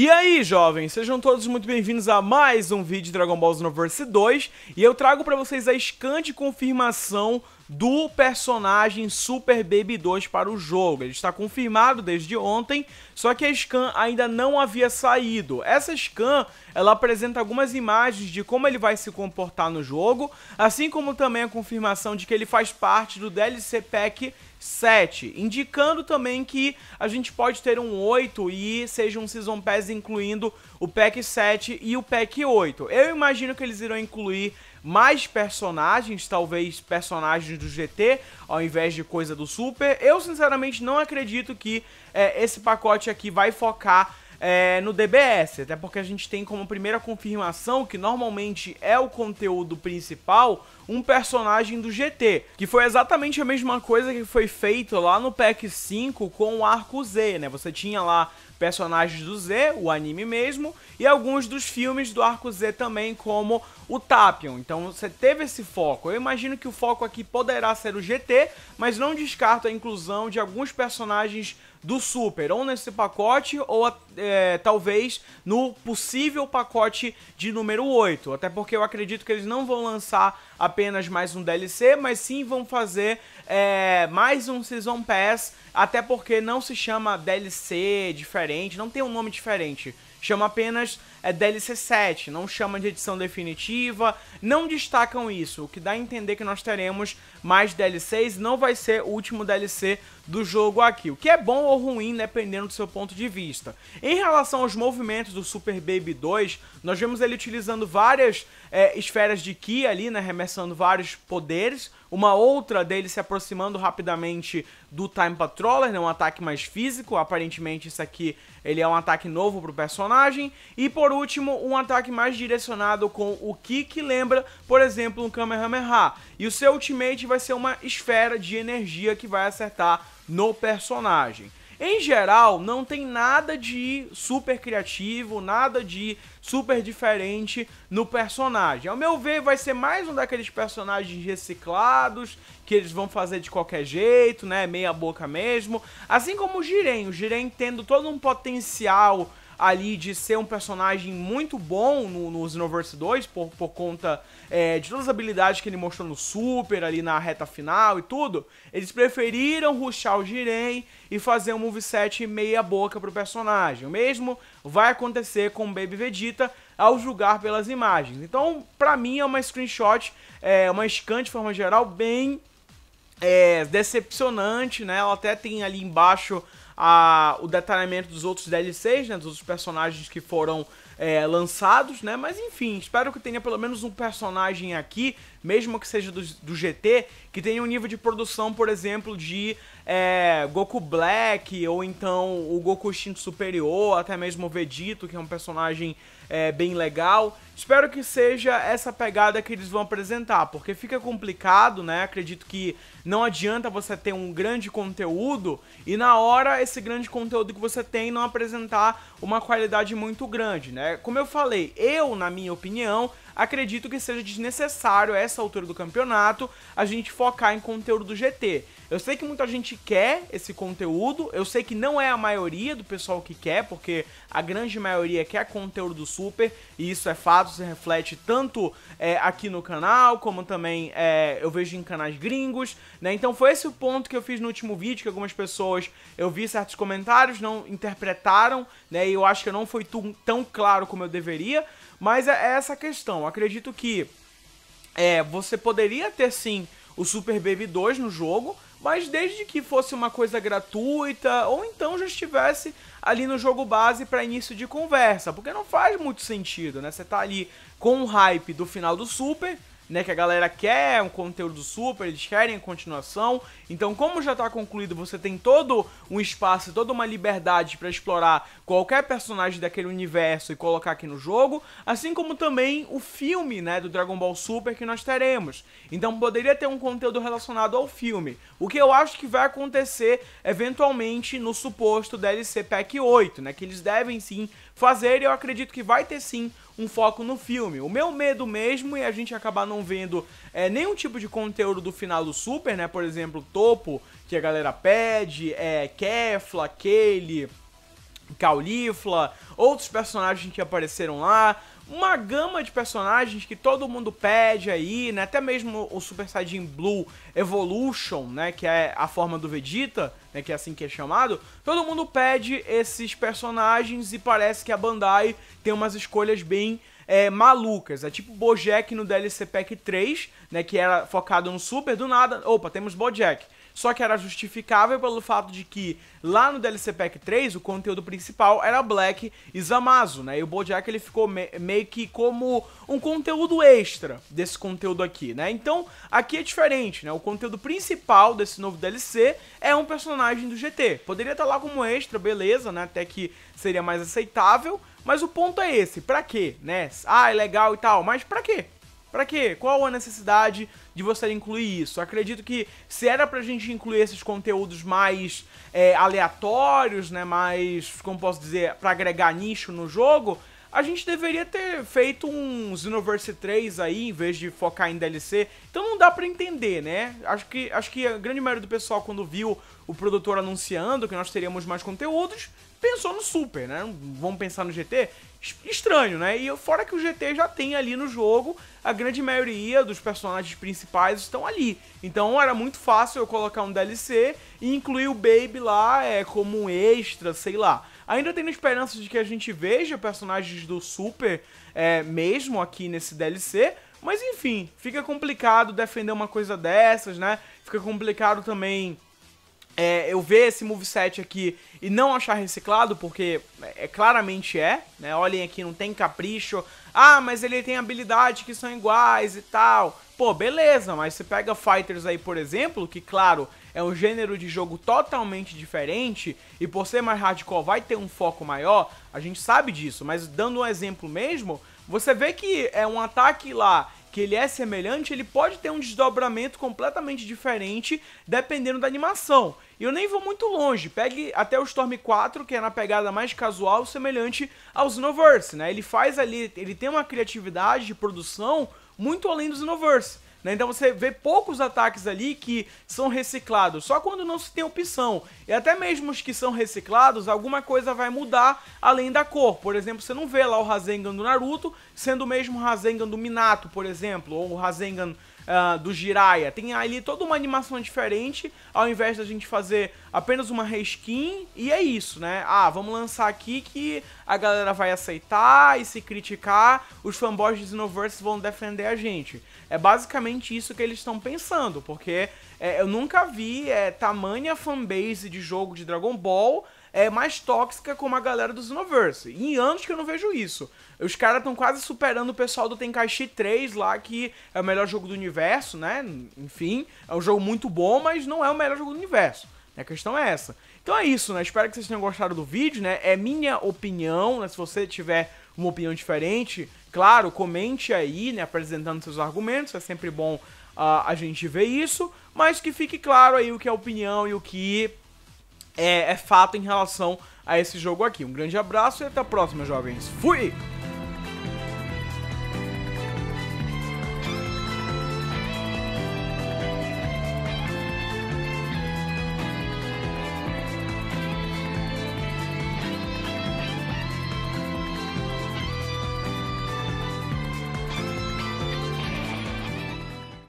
E aí, jovens, sejam todos muito bem-vindos a mais um vídeo de Dragon Ball Xenoverse 2 e eu trago para vocês a scan de confirmação do personagem Super Baby 2 para o jogo. Ele está confirmado desde ontem, só que a scan ainda não havia saído. Essa scan, ela apresenta algumas imagens de como ele vai se comportar no jogo, assim como também a confirmação de que ele faz parte do DLC Pack 7, indicando também que a gente pode ter um 8 e seja um Season Pass incluindo o Pack 7 e o Pack 8. Eu imagino que eles irão incluir mais personagens, talvez personagens do GT, ao invés de coisa do Super. Eu sinceramente não acredito que é, esse pacote aqui vai focar é, no DBS, até porque a gente tem como primeira confirmação, que normalmente é o conteúdo principal, um personagem do GT, que foi exatamente a mesma coisa que foi feito lá no Pack 5 com o Arco Z, né? Você tinha lá personagens do Z, o anime mesmo, e alguns dos filmes do Arco Z também, como o Tapion. Então você teve esse foco. Eu imagino que o foco aqui poderá ser o GT, mas não descarto a inclusão de alguns personagens do Super, ou nesse pacote, ou é, talvez no possível pacote de número 8. Até porque eu acredito que eles não vão lançar apenas mais um DLC, mas sim vão fazer é, mais um Season Pass, até porque não se chama DLC diferente, não tem um nome diferente chama apenas é, DLC 7, não chama de edição definitiva, não destacam isso, o que dá a entender que nós teremos mais DLCs, não vai ser o último DLC do jogo aqui, o que é bom ou ruim dependendo do seu ponto de vista. Em relação aos movimentos do Super Baby 2, nós vemos ele utilizando várias é, esferas de Ki ali, né, remessando vários poderes, uma outra dele se aproximando rapidamente do Time Patroller, né, um ataque mais físico, aparentemente isso aqui ele é um ataque novo para o personagem, e por último, um ataque mais direcionado com o Ki, que lembra, por exemplo, um Kamehameha, e o seu ultimate vai ser uma esfera de energia que vai acertar no personagem. Em geral, não tem nada de super criativo, nada de super diferente no personagem. Ao meu ver, vai ser mais um daqueles personagens reciclados que eles vão fazer de qualquer jeito, né? Meia boca mesmo. Assim como o Jiren. O Jiren tendo todo um potencial ali de ser um personagem muito bom no, no Xenoverse 2, por, por conta é, de todas as habilidades que ele mostrou no Super, ali na reta final e tudo, eles preferiram ruxar o Jiren e fazer um moveset meia boca pro personagem. O mesmo vai acontecer com o Baby Vegeta ao julgar pelas imagens. Então, pra mim é uma screenshot, é, uma scan de forma geral bem é, decepcionante, né? Ela até tem ali embaixo a, o detalhamento dos outros DLCs, né, dos outros personagens que foram é, lançados, né? Mas enfim, espero que tenha pelo menos um personagem aqui, mesmo que seja do, do GT, que tenha um nível de produção, por exemplo, de é, Goku Black, ou então o Goku Instinto Superior, até mesmo o Vegito, que é um personagem é, bem legal. Espero que seja essa pegada que eles vão apresentar, porque fica complicado, né? Acredito que não adianta você ter um grande conteúdo e na hora esse grande conteúdo que você tem não apresentar uma qualidade muito grande, né? Como eu falei, eu, na minha opinião, acredito que seja desnecessário a essa altura do campeonato a gente focar em conteúdo do GT. Eu sei que muita gente quer esse conteúdo, eu sei que não é a maioria do pessoal que quer, porque a grande maioria quer conteúdo do Super, e isso é fato, se reflete tanto é, aqui no canal, como também é, eu vejo em canais gringos, né? Então foi esse o ponto que eu fiz no último vídeo, que algumas pessoas, eu vi certos comentários, não interpretaram, né? E eu acho que não foi tão claro como eu deveria, mas é, é essa questão. Acredito que é, você poderia ter sim o Super Baby 2 no jogo, mas desde que fosse uma coisa gratuita ou então já estivesse ali no jogo base para início de conversa, porque não faz muito sentido, né? Você tá ali com o hype do final do Super, né, que a galera quer um conteúdo do Super, eles querem continuação. Então, como já está concluído, você tem todo um espaço, toda uma liberdade para explorar qualquer personagem daquele universo e colocar aqui no jogo, assim como também o filme, né, do Dragon Ball Super que nós teremos. Então, poderia ter um conteúdo relacionado ao filme. O que eu acho que vai acontecer eventualmente no suposto DLC Pack 8, né, que eles devem sim fazer e eu acredito que vai ter sim um foco no filme. O meu medo mesmo é a gente acabar não vendo é, nenhum tipo de conteúdo do final do Super, né? Por exemplo, Topo, que a galera pede, é, Kefla, Kaylee, Caulifla, outros personagens que apareceram lá, uma gama de personagens que todo mundo pede aí, né? Até mesmo o Super Saiyajin Blue Evolution, né? Que é a forma do Vegeta, né? Que é assim que é chamado. Todo mundo pede esses personagens e parece que a Bandai tem umas escolhas bem é, malucas. É tipo Bojack no DLC Pack 3, né? Que era focado no Super, do nada. Opa, temos Bojack só que era justificável pelo fato de que lá no DLC Pack 3 o conteúdo principal era Black e Zamasu, né? E o Bojack ele ficou me meio que como um conteúdo extra desse conteúdo aqui, né? Então aqui é diferente, né? O conteúdo principal desse novo DLC é um personagem do GT. Poderia estar lá como extra, beleza, né? Até que seria mais aceitável, mas o ponto é esse, pra quê, né? Ah, é legal e tal, mas pra quê? Pra quê? Qual a necessidade de você incluir isso? Acredito que se era pra gente incluir esses conteúdos mais é, aleatórios, né, mais, como posso dizer, pra agregar nicho no jogo, a gente deveria ter feito um Xenoverse 3 aí, em vez de focar em DLC. Então pra entender, né? Acho que, acho que a grande maioria do pessoal, quando viu o produtor anunciando que nós teríamos mais conteúdos, pensou no Super, né? Vamos pensar no GT? Estranho, né? E fora que o GT já tem ali no jogo, a grande maioria dos personagens principais estão ali. Então era muito fácil eu colocar um DLC e incluir o Baby lá é, como um extra, sei lá. Ainda tenho esperança de que a gente veja personagens do Super é, mesmo aqui nesse DLC, mas enfim, fica complicado defender uma coisa dessas, né? Fica complicado também é, eu ver esse moveset aqui e não achar reciclado, porque é, claramente é, né? Olhem aqui, não tem capricho. Ah, mas ele tem habilidades que são iguais e tal. Pô, beleza, mas você pega Fighters aí, por exemplo, que claro, é um gênero de jogo totalmente diferente e por ser mais hardcore vai ter um foco maior, a gente sabe disso, mas dando um exemplo mesmo, você vê que é um ataque lá que ele é semelhante, ele pode ter um desdobramento completamente diferente dependendo da animação. E eu nem vou muito longe, pegue até o Storm 4, que é na pegada mais casual, semelhante ao Xenoverse, né? Ele faz ali, ele tem uma criatividade de produção muito além do Xenoverse. Né? Então você vê poucos ataques ali que são reciclados, só quando não se tem opção. E até mesmo os que são reciclados, alguma coisa vai mudar além da cor. Por exemplo, você não vê lá o Rasengan do Naruto sendo o mesmo Rasengan do Minato, por exemplo, ou o Rasengan uh, do Jiraiya. Tem ali toda uma animação diferente, ao invés da gente fazer apenas uma reskin, e é isso, né? Ah, vamos lançar aqui que a galera vai aceitar e se criticar, os fanboys de Xenoverse vão defender a gente. É basicamente isso que eles estão pensando, porque é, eu nunca vi é, tamanha fanbase de jogo de Dragon Ball é mais tóxica como a galera do Xenoverse. Em anos que eu não vejo isso. Os caras estão quase superando o pessoal do Tenkaichi 3 lá, que é o melhor jogo do universo, né? Enfim, é um jogo muito bom, mas não é o melhor jogo do universo. A questão é essa. Então é isso, né? Espero que vocês tenham gostado do vídeo, né? É minha opinião, né? Se você tiver uma opinião diferente, claro, comente aí, né? Apresentando seus argumentos, é sempre bom uh, a gente ver isso, mas que fique claro aí o que é opinião e o que é, é fato em relação a esse jogo aqui. Um grande abraço e até a próxima, jovens. Fui!